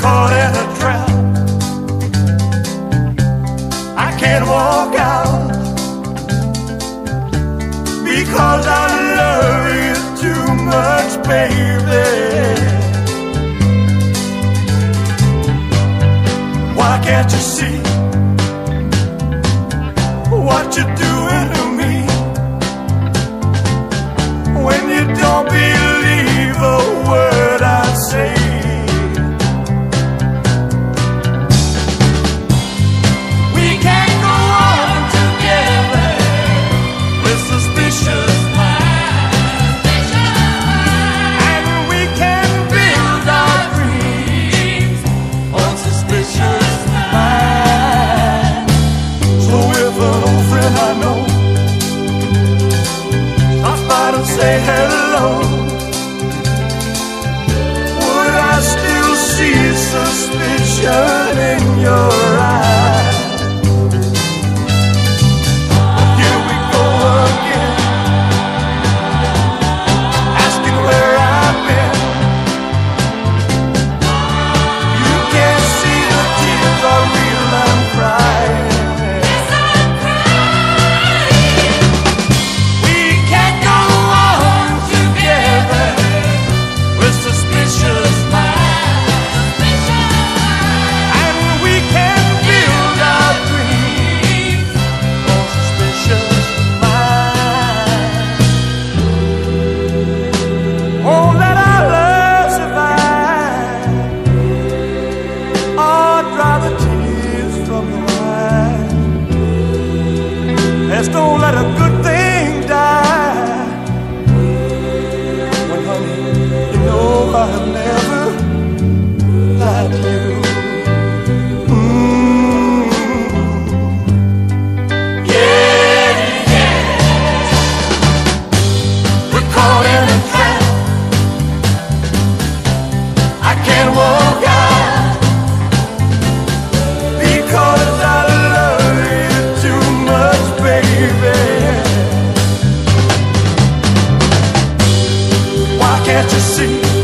Caught in a trap. I can't walk out because I love you too much, baby. Why can't you see what you do? say hello? Would I still see suspicion in your eyes? Just don't let a good thing die. When, honey, you know I've never liked you. Can't you see?